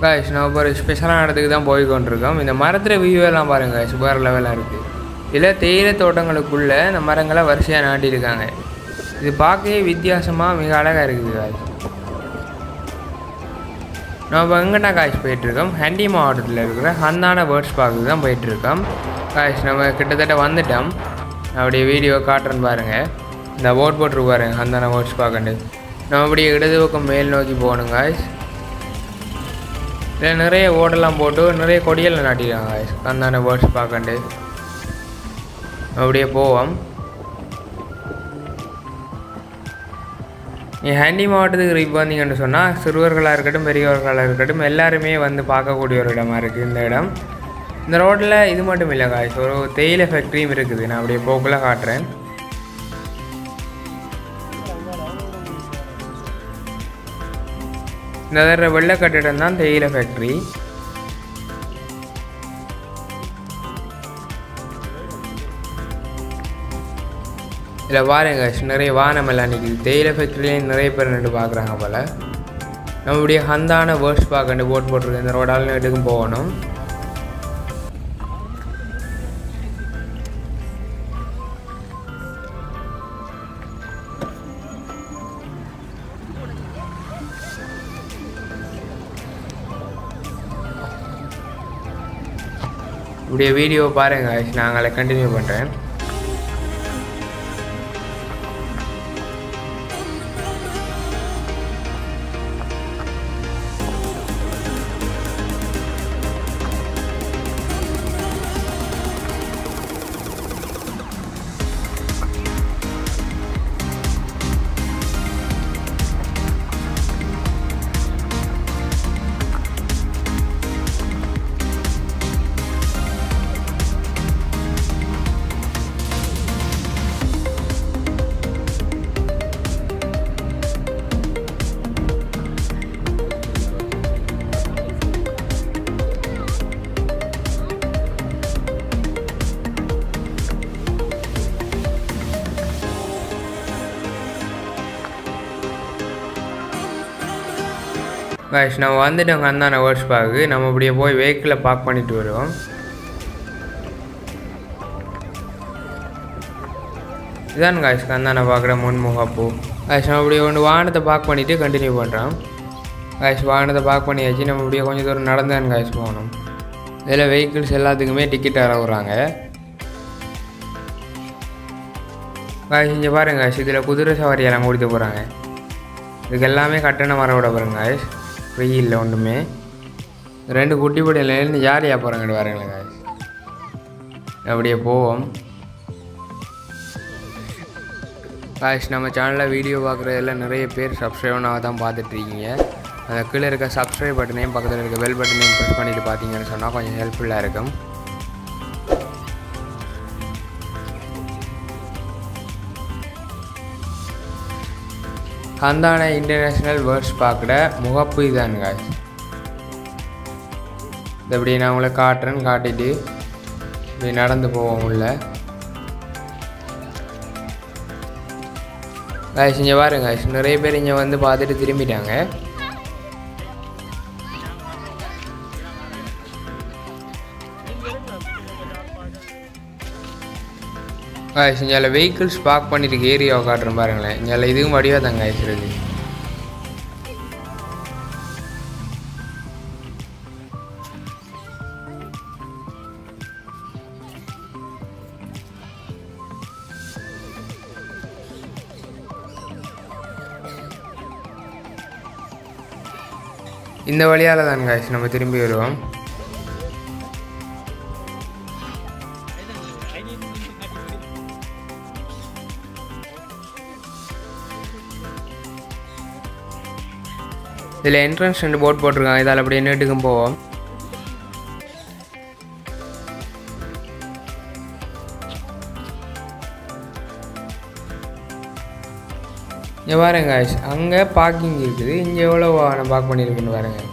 Guys நம்ம இப்போ ஒரு ஸ்பெஷலான இடத்துக்கு தான் போய் கொண்டிருக்கோம். இந்த மரத்தில் வியூவெல்லாம் பாருங்கள் பாருங்க சூப்பர் லெவலாக இருக்குது இதில் தேயிலை தோட்டங்களுக்குள்ளே இந்த மரங்களை வரிசையாக நாட்டியிருக்காங்க. இது பார்க்கவே வித்தியாசமாக மிக அழகாக இருக்குது காய்ஸ் நம்ம இப்போ எங்கன்னா காய்ஸ் போயிட்டுருக்கோம்? ஹண்டி மாவட்டத்தில் இருக்கிற ஹந்தான பேர்ட்ஸ் பார்க்கு தான் போயிட்டுருக்கோம். காய்ஸ் நம்ம கிட்டத்தட்ட வந்துட்டோம். அப்படியே வீடியோ காட்டுறேன்னு பாருங்கள் இந்த போட் போட்டுருக்கு பாருங்கள் ஹந்தான பேர்ட்ஸ் பார்க்கண்டு நம்ம அப்படியே இடது பக்கம் மேல் நோக்கி போகணும் காய்ஸ் இதில் நிறைய ஓடெல்லாம் போட்டு நிறைய கொடியெல்லாம் நாட்டிருக்காங்க அந்தான பேர்ட்ஸ் பார்க்கண்டு. அப்படியே போவோம். நீ ஹேண்டி மாவட்டத்துக்கு இப்போ வந்தீங்கன்னு சொன்னால் சிறுவர்களாக இருக்கட்டும் பெரியவர்களாக இருக்கட்டும் எல்லாருமே வந்து பார்க்கக்கூடிய ஒரு இடமா இருக்குது இந்த இடம். இந்த ரோட்டில் இது மட்டும் இல்லை காய்ஸ் ஒரு தேயிலை ஃபேக்ட்ரியும் இருக்குது. நான் அப்படியே போக்குள்ள காட்டுறேன். இந்த தடவை வெள்ளை கட்டிடம் தான் தேயிலை ஃபேக்ட்ரி இதில் பாருங்க நிறைய வானம் எல்லாம் நிற்கிது தேயிலை ஃபேக்ட்ரிலேயும் நிறைய பேர் நின்று பார்க்குறாங்க போல். நம்மளுடைய ஹந்தான வேர்ஸ் பார்க்கண்டு போட் போட்டிருக்கு. இந்த ரோடால் எடுக்கும் போகணும். இப்படி வீடியோ பாருங்கள் நான் அதை கண்டினியூ பண்ணுறேன் காய்ஸ் நம்ம வந்துட்டோம் அந்தான வேர்ட்ஸ் பார்க்கு நம்ம இப்படியே போய் வெஹிக்கிளை பார்க் பண்ணிட்டு வருவோம். இதான் காய்ஸ் கந்தான பார்க்குற முன்முகப்பூ காய்ஸ் நம்ம இப்படியே ஒன்று வாகனத்தை பார்க் பண்ணிவிட்டு கண்டினியூ பண்ணுறோம் காய்ஸ் வாகனத்தை பார்க் பண்ணியாச்சு. நம்ம இப்படியே கொஞ்சம் தூரம் நடந்தான் காய்ஸ் போகணும். இதில் வெஹிக்கிள்ஸ் எல்லாத்துக்குமே டிக்கெட் அறவுறாங்க காய்ஸ் இங்கே பாருங்க காய்ஸ் இதில் குதிரை சவாரி எல்லாம் கொடுத்து போகிறாங்க இதுக்கு எல்லாமே கட்டணம் வர விட பாருங்க காய்ஸ் ஃப்ரீ இல்லை ஒன்றுமே ரெண்டு குட்டி பொடியிலேருந்து ஜாலியாக போகிறாங்க வரங்களேன் காய்ஸ் அப்படியே போவோம். காய்ஸ் நம்ம சேனலில் வீடியோ பார்க்குறதுல நிறைய பேர் சப்ஸ்கிரைபனாக தான் பார்த்துட்ருக்கீங்க. அந்த கீழே இருக்க சப்ஸ்கிரைப் பட்டனையும் பக்கத்தில் இருக்க பெல் பட்டனையும் ப்ரெஸ் பண்ணிட்டு பார்த்தீங்கன்னு சொன்னால் கொஞ்சம் ஹெல்ப்ஃபுல்லாக இருக்கும். சந்தான இன்டர்நேஷ்னல் வேர்ட்ஸ் பார்க்குற முகப்பு இதான் காய்ஸ் இது இப்படி நான் உங்களை காட்டுறேன்னு காட்டிட்டு இப்படி நடந்து போவோம் உள்ள. காய்ஸ் இங்கே பாருங்க நிறைய பேர் இங்கே வந்து பார்த்துட்டு திரும்பிட்டாங்க. காய்ஸ் இங்கே வெஹிக்கிள்ஸ் பார்க் பண்ணிட்டு ஏரியாவை காட்டுறேன் பாருங்களேன். இங்கே இதுவும் வடிவாக தான் காய்ஸ் இந்த வழியால் தான் காய்ச்சி நம்ம திரும்பி வருவோம். இதில் என்ட்ரன்ஸ் ரெண்டு போர்ட் போட்டிருக்காங்க. இதால் அப்படியே நீட்டுக்கும் போவோம். இங்கே பாருங்க guys, அங்கே பார்க்கிங் இருக்குது. இங்கே எவ்வளோ வாகனம் பார்க் பண்ணியிருக்குன்னு பாருங்கள்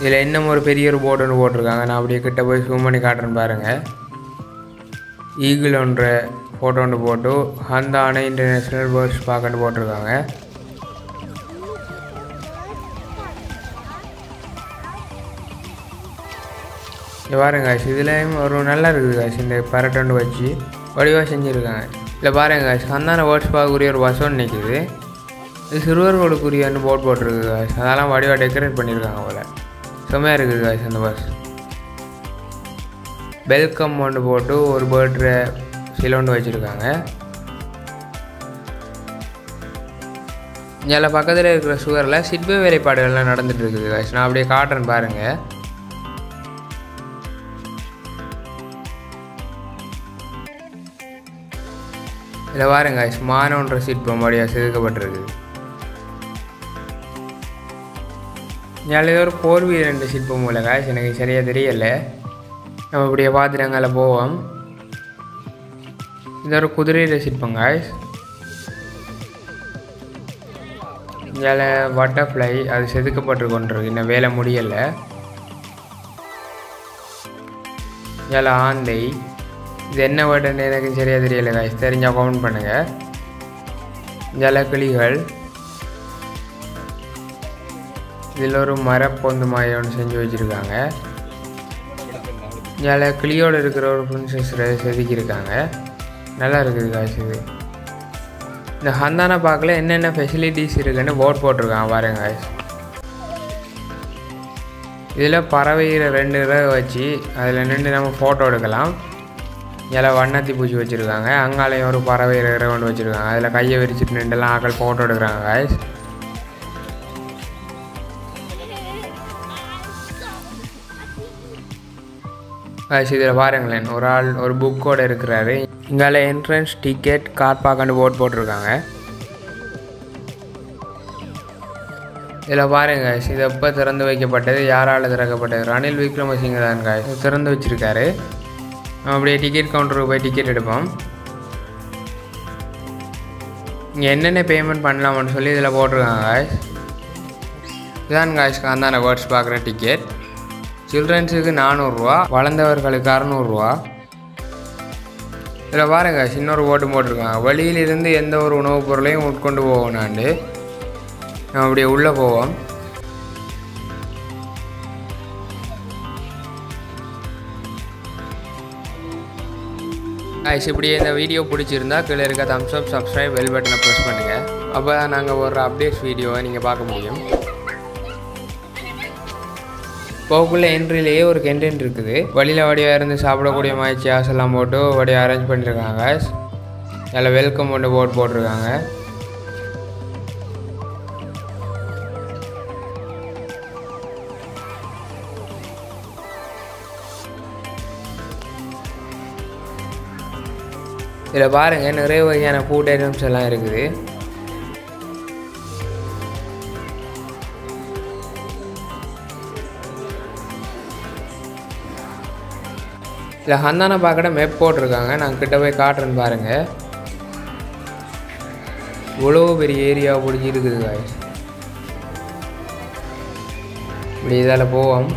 இதில் இன்னும் ஒரு பெரிய ஒரு போர்டு ஒன்று போட்டிருக்காங்க. நான் அப்படியே கிட்ட போய் zoom பண்ணி காட்டுறேன்னு பாருங்கள் ஈகிள் ஒன்று ஃபோட்டோ ஒன்று போட்டு ஹந்தான இன்டர்நேஷ்னல் பேர்ட்ஸ் பார்க்கன்னு போட்டிருக்காங்க. பாருங்க காய்ச்சி இதுலேயும் ஒரு நல்லா இருக்குது காய்ச்சி இந்த பரட்டொண்டு வச்சு வடிவாக செஞ்சுருக்காங்க. இல்லை பாருங்க காய்ச்சி அந்தான வேர்ட்ஸ் பார்க்கக்கூடிய ஒரு பஸ் ஒன்று இது சிறுவர்களுக்குரியன்னு போட் போட்டிருக்கு காசு அதெல்லாம் வடிவாக டெக்கரேட் பண்ணியிருக்காங்க போல். செம்மையாக இருக்குது காய்ஸ் அந்த பஸ் வெல்கம் ஒன்று போட்டு ஒரு பேர்ட்ரு சிலோண்டு வச்சுருக்காங்க. இதில் பக்கத்தில் இருக்கிற சுகரில் சிட்பே வேலைப்பாடுகள்லாம் நடந்துட்டு இருக்குது guys. நான் அப்படியே காட்டுறேன் பாருங்கள் இதில் பாருங்க காய்ஸ் மானோன்ற சிற்பம் வழியாக செதுக்கப்பட்டிருக்கு. இதில் ஏதோ ஒரு போர்வி ரெண்டு சிற்பம் போல காய்ஸ் எனக்கு சரியாக தெரியல. நம்ம இப்படியே பார்த்துட்டு அங்கே போவோம். இது ஒரு குதிரையில் சிற்பம் காய்ஸ் இதில் பட்டர்ஃப்ளை அது செதுக்கப்பட்டு கொண்டிருக்கு இன்னும் வேலை முடியலை. இதில் ஆந்தை. இது என்ன வேர்டுன்னு எனக்கு சரியாக தெரியல காய்ஸ் தெரிஞ்சால் கமெண்ட் பண்ணுங்கள் ஜலக்கிளிகள் இதில் ஒரு மரப்பொந்து மாதிரி ஒன்று செஞ்சு வச்சுருக்காங்க. இதில் கிளியோடு இருக்கிற ஒரு பிரின்சஸ் செதுக்கியிருக்காங்க. நல்லா இருக்குது காய்ஸ் இது. இந்த ஹந்தானா பார்க்கல என்னென்ன ஃபெசிலிட்டிஸ் இருக்குன்னு போர்ட் போட்டிருக்காங்க பாருங்க காய்ஸ் இதில் பறவைகிற ரெண்டு இறகு வச்சு அதில் நின்று நம்ம ஃபோட்டோ எடுக்கலாம். இதில் வண்ணத்தி பூச்சி வச்சுருக்காங்க. அங்காலையும் ஒரு பறவை இறகுற கொண்டு வச்சுருக்காங்க. அதில் கையை விரிச்சிட்டு நின்றுலாம் ஆக்கள் ஃபோட்டோ எடுக்கிறாங்க காய்ஸ் காய்ஸ் இதில் பாருங்களேன். ஒரு ஆள் ஒரு புக்கோடு இருக்கிறாரு. இங்கால என்ட்ரன்ஸ் டிக்கெட் கார் பார்க்கண்டு போட் போட்டிருக்காங்க. இதில் பாருங்க guys, இது எப்போ திறந்து வைக்கப்பட்டது யாரால் திறக்கப்பட்டது? ரணில் விக்ரமசிங்க தான் காய்ஸ் திறந்து வச்சுருக்காரு. நம்ம அப்படியே டிக்கெட் கவுண்டருக்கு போய் டிக்கெட் எடுப்போம். இங்கே என்னென்ன பேமெண்ட் பண்ணலாம்னு சொல்லி இதில் போட்டிருக்காங்க காய்ஸ் இதான் காய்ஸ்க்கு அந்தான வேர்ட்ஸ் பார்க்குற டிக்கெட் சில்ட்ரன்ஸுக்கு நானூறுரூவா வளர்ந்தவர்களுக்கு அறநூறுரூவா இதில் பாருங்கள் சின்ன ஒரு ஓட்டு போட்டிருக்காங்க. வெளியிலிருந்து எந்த ஒரு உணவுப் பொருளையும் உட்கொண்டு போவோனாண்டு நம்ம அப்படியே உள்ளே போவோம். Guys இப்படியே இந்த வீடியோ பிடிச்சிருந்தா கீழே இருக்க தம்ஸ் அப் சப்ஸ்கிரைப் பெல் பட்டனை ப்ரெஸ் பண்ணுங்கள் அப்போ தான் நாங்கள் ஒரு அப்டேட்ஸ் வீடியோவை நீங்கள் பார்க்க முடியும். போகக்குள்ள என்ட்ரிலேயே ஒரு கெண்டென்ட் இருக்குது. வழியில் வடியாக இருந்து சாப்பிடக்கூடிய மாதிரி சேர்ஸ் எல்லாம் போட்டு வடியாக அரேஞ்ச் பண்ணியிருக்காங்க அதில் வெல்கம் பண்ணி போர்ட் போட்டிருக்காங்க. இதில் பாருங்கள் நிறைய வகையான ஃபுட் ஐட்டம்ஸ் எல்லாம் இருக்குது. இதில் ஹந்தானா பார்க்கட மேப் போட்டிருக்காங்க. நான் கிட்ட போய் காட்டுறேன்னு பாருங்கள் இவ்வளோ பெரிய ஏரியா பிடிச்சி இருக்குது காய்ஸ் இப்படி இதால் போவோம்.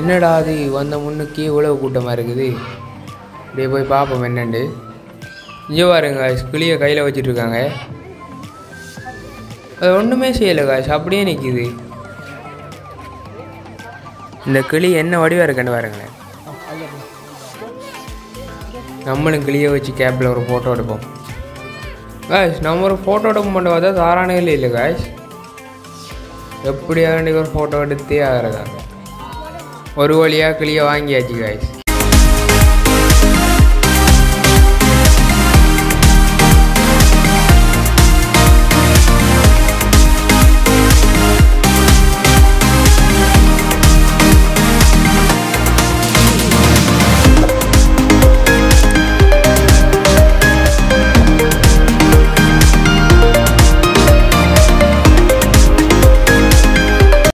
என்னடா அது? வந்த முன்னுக்கு இவ்வளோ கூட்டமாக இருக்குது. அப்படியே போய் பார்ப்போம் என்னண்டு. இங்கே பாருங்க காய்ஸ் கிளியை கையில் வச்சுட்டு இருக்காங்க அது ஒன்றுமே செய்யலை காய்ஸ் அப்படியே நிற்கிது இந்த கிளி என்ன வடிவாக இருக்குன்னு பாருங்களேன். நம்மளும் கிளியை வச்சு கேப்பில் ஒரு ஃபோட்டோ எடுப்போம். காய்ஸ் நம்ம ஒரு ஃபோட்டோ எடுக்க மாட்டோம் பார்த்தா தாராணிகளே இல்லை காய்ஸ் எப்படியாக ஒரு ஃபோட்டோ எடுத்தே ஆகிறதா ஒரு வழியாக கிளியை வாங்கியாச்சு காய்ஸ்